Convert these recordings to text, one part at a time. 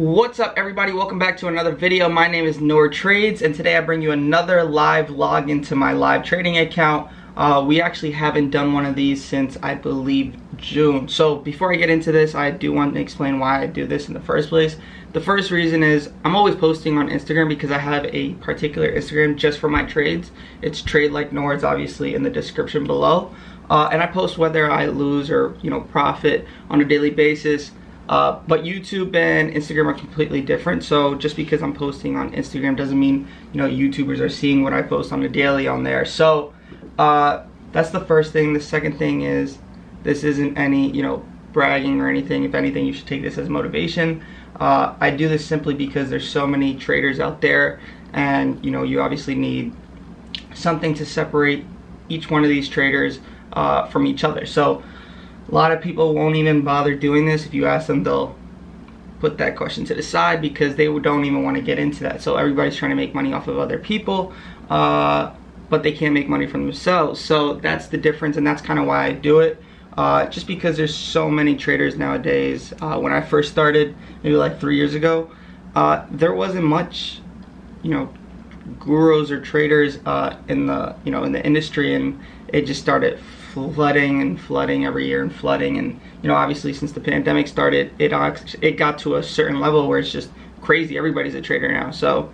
What's up everybody? Welcome back to another video. My name is Nour Trades and today I bring you another live login to my live trading account. Uh, we actually haven't done one of these since I believe June. So before I get into this, I do want to explain why I do this in the first place. The first reason is I'm always posting on Instagram because I have a particular Instagram just for my trades. It's Trade Like Nour's obviously in the description below. Uh, and I post whether I lose or you know profit on a daily basis. Uh, but YouTube and Instagram are completely different. So just because I'm posting on Instagram doesn't mean, you know, YouTubers are seeing what I post on the daily on there. So uh, that's the first thing. The second thing is this isn't any, you know, bragging or anything. If anything, you should take this as motivation. Uh, I do this simply because there's so many traders out there and, you know, you obviously need something to separate each one of these traders uh, from each other. So a lot of people won't even bother doing this. If you ask them, they'll put that question to the side because they don't even want to get into that. So everybody's trying to make money off of other people, uh, but they can't make money from themselves. So that's the difference, and that's kind of why I do it. Uh, just because there's so many traders nowadays. Uh, when I first started, maybe like three years ago, uh, there wasn't much, you know, gurus or traders uh, in the you know in the industry, and it just started flooding and flooding every year and flooding. And you know obviously since the pandemic started it it got to a certain level where it's just crazy. Everybody's a trader now. So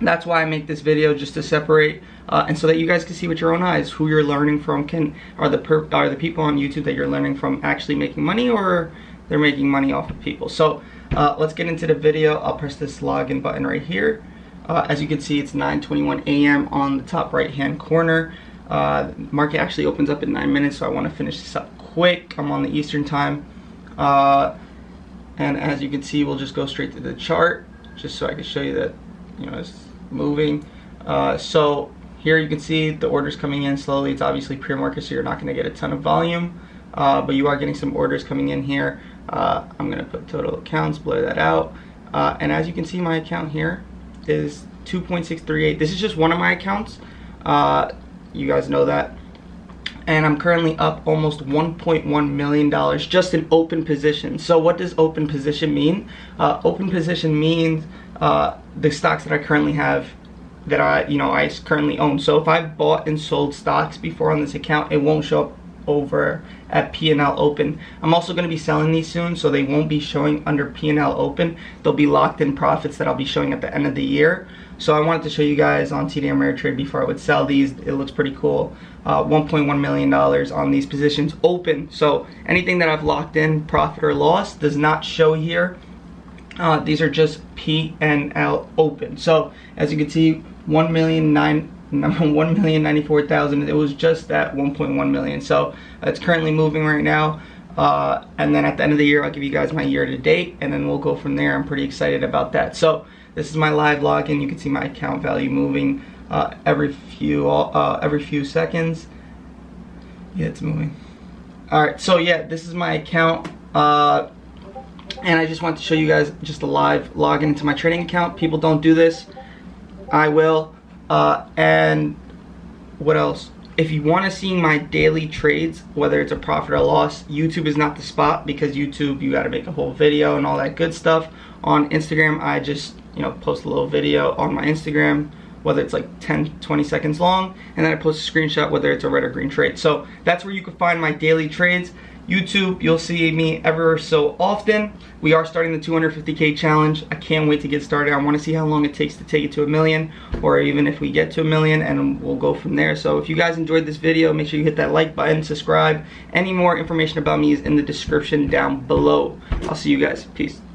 that's why I make this video just to separate uh, and so that you guys can see with your own eyes who you're learning from. Can are the per, are the people on YouTube that you're learning from actually making money or they're making money off of people? So uh, let's get into the video. I'll press this login button right here uh, as you can see it's 9:21 a.m. on the top right hand corner uh, market actually opens up in nine minutes, so I want to finish this up quick. I'm on the Eastern time. Uh, and as you can see, we'll just go straight to the chart, just so I can show you that, you know, it's moving. Uh, so here you can see the orders coming in slowly. It's obviously pre-market, so you're not going to get a ton of volume, uh, but you are getting some orders coming in here. Uh, I'm going to put total accounts, blur that out. And as you can see, my account here is 2.638. This is just one of my accounts. Uh, you guys know that. And I'm currently up almost $1.1 million just in open position. So what does open position mean? Uh, open position means uh, the stocks that I currently have that I, you know, I currently own. So if I bought and sold stocks before on this account, it won't show up over at P&L Open. I'm also going to be selling these soon, so they won't be showing under P&L Open. They'll be locked in profits that I'll be showing at the end of the year. So I wanted to show you guys on TD Ameritrade before I would sell these. It looks pretty cool. Uh, $1.1 million on these positions open. So anything that I've locked in, profit or loss, does not show here. Uh, these are just P&L open. So as you can see, 1 million nine number 1,094,000. It was just that 1.1 million. So it's currently moving right now. Uh, and then at the end of the year, I'll give you guys my year to date, and then we'll go from there. I'm pretty excited about that. So this is my live login. You can see my account value moving uh, every few uh, every few seconds. Yeah, it's moving. All right, so yeah, this is my account. Uh, and I just want to show you guys just a live login into my trading account. People don't do this. I will. Uh, and what else? If you want to see my daily trades, whether it's a profit or loss, YouTube is not the spot because YouTube, you got to make a whole video and all that good stuff. On Instagram, I just, you know, post a little video on my Instagram, whether it's like 10, 20 seconds long, and then I post a screenshot, whether it's a red or green trade. So that's where you can find my daily trades. YouTube, you'll see me ever so often. We are starting the 250k challenge. I can't wait to get started. I want to see how long it takes to take it to a million or even if we get to a million and we'll go from there. So if you guys enjoyed this video, make sure you hit that like button, subscribe. Any more information about me is in the description down below. I'll see you guys. Peace.